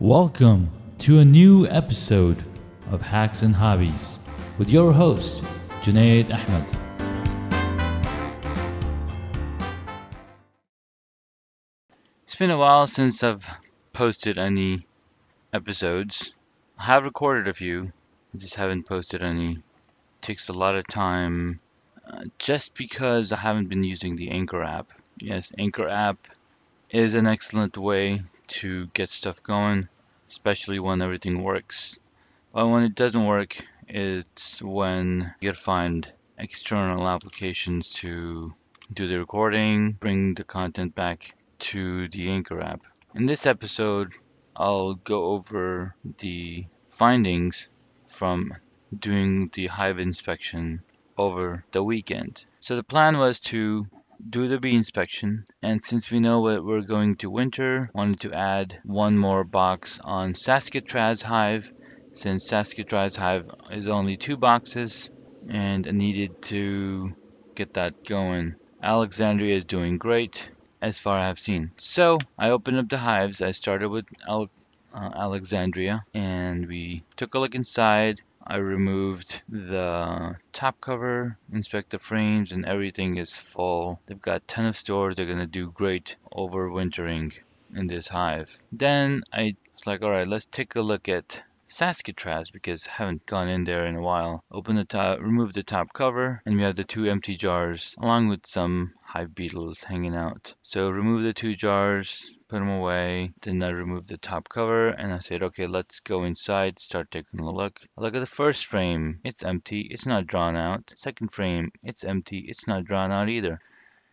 Welcome to a new episode of Hacks and Hobbies with your host, Junaid Ahmed. It's been a while since I've posted any episodes. I have recorded a few, I just haven't posted any. It takes a lot of time uh, just because I haven't been using the Anchor app. Yes, Anchor app is an excellent way to get stuff going, especially when everything works. But when it doesn't work, it's when you find external applications to do the recording, bring the content back to the Anchor app. In this episode, I'll go over the findings from doing the hive inspection over the weekend. So the plan was to do the bee inspection and since we know that we're going to winter wanted to add one more box on Saskatraz hive since Saskatraz hive is only two boxes and I needed to get that going. Alexandria is doing great as far as I've seen. So I opened up the hives. I started with Al uh, Alexandria and we took a look inside I removed the top cover, inspect the frames, and everything is full. They've got ton of stores. They're going to do great overwintering in this hive. Then I was like, all right, let's take a look at Saskatraz because I haven't gone in there in a while. Open the top, remove the top cover, and we have the two empty jars along with some hive beetles hanging out. So remove the two jars, put them away. Then I removed the top cover and I said, okay, let's go inside, start taking a look. I look at the first frame, it's empty, it's not drawn out. Second frame, it's empty, it's not drawn out either.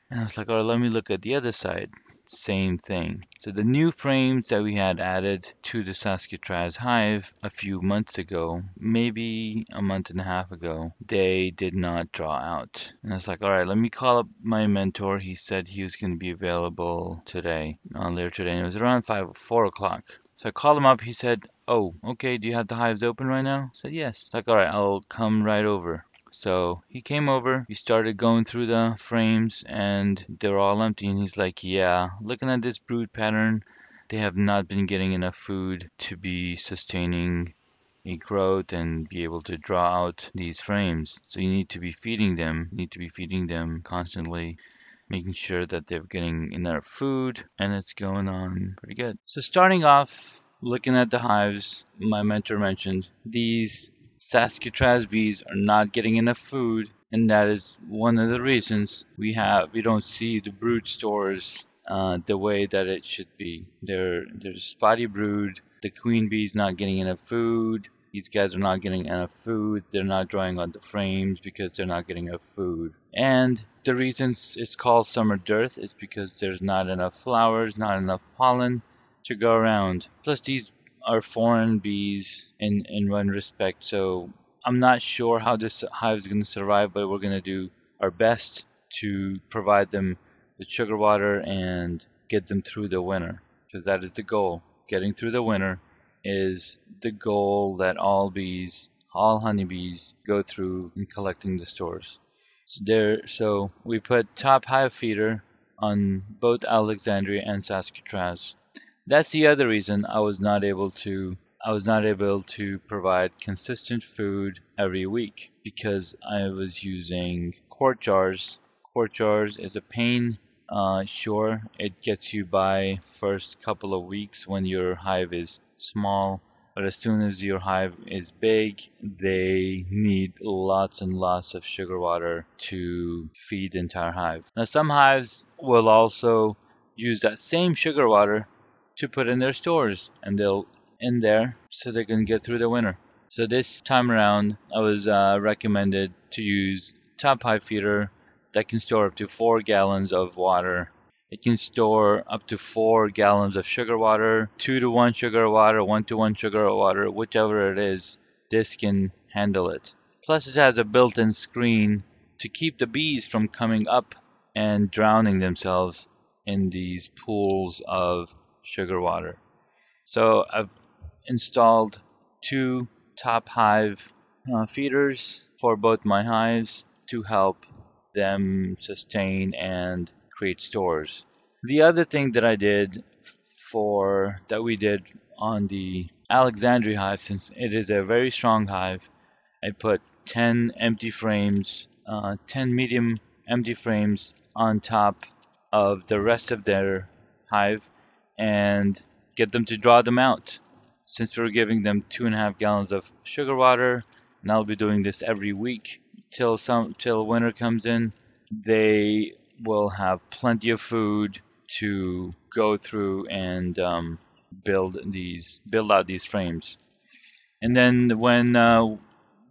And I was like, all right, let me look at the other side same thing. So the new frames that we had added to the Saskatraz hive a few months ago, maybe a month and a half ago, they did not draw out. And I was like, all right, let me call up my mentor. He said he was going to be available today, uh, later today. And it was around five, four o'clock. So I called him up. He said, "Oh, okay. Do you have the hives open right now?" I said, "Yes." Like, all right, I'll come right over. So he came over, he started going through the frames and they're all empty and he's like, yeah, looking at this brood pattern, they have not been getting enough food to be sustaining a growth and be able to draw out these frames. So you need to be feeding them, you need to be feeding them constantly making sure that they're getting enough food and it's going on pretty good. So starting off looking at the hives, my mentor mentioned these Saskatraz bees are not getting enough food, and that is one of the reasons we have we don't see the brood stores uh, the way that it should be. They're they're spotty brood. The queen bee's not getting enough food. These guys are not getting enough food. They're not drawing on the frames because they're not getting enough food. And the reason it's called summer dearth is because there's not enough flowers, not enough pollen to go around. Plus, these are foreign bees in in one respect. So I'm not sure how this hive is going to survive, but we're going to do our best to provide them with sugar water and get them through the winter because that is the goal. Getting through the winter is the goal that all bees, all honeybees go through in collecting the stores. So there, so we put top hive feeder on both Alexandria and Saskatraz. That's the other reason I was not able to I was not able to provide consistent food every week because I was using quart jars. Quart jars is a pain. Uh, sure, it gets you by first couple of weeks when your hive is small, but as soon as your hive is big, they need lots and lots of sugar water to feed the entire hive. Now, some hives will also use that same sugar water to put in their stores and they'll in there so they can get through the winter. So this time around, I was uh, recommended to use top hive feeder that can store up to four gallons of water. It can store up to four gallons of sugar water, two to one sugar water, one to one sugar water, whichever it is. This can handle it. Plus, it has a built-in screen to keep the bees from coming up and drowning themselves in these pools of sugar water. So I've installed two top hive uh, feeders for both my hives to help them sustain and create stores. The other thing that I did for that we did on the Alexandria hive since it is a very strong hive. I put 10 empty frames, uh, 10 medium empty frames on top of the rest of their hive and get them to draw them out. Since we're giving them two and a half gallons of sugar water, and I'll be doing this every week till some till winter comes in, they will have plenty of food to go through and um, build these build out these frames. And then when uh,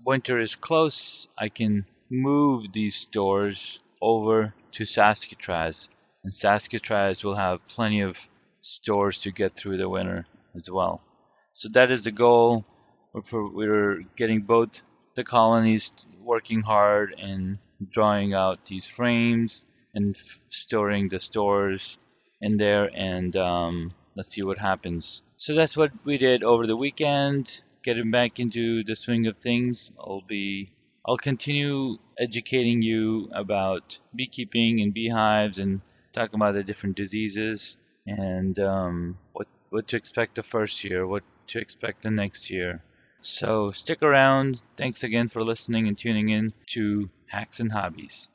winter is close, I can move these stores over to Saskatraz, and Saskatraz will have plenty of stores to get through the winter as well. So that is the goal. We're, we're getting both the colonies working hard and drawing out these frames and storing the stores in there and um, let's see what happens. So that's what we did over the weekend. Getting back into the swing of things. I'll be I'll continue educating you about beekeeping and beehives and talking about the different diseases and um, what what to expect the first year, what to expect the next year. So stick around. Thanks again for listening and tuning in to Hacks and Hobbies.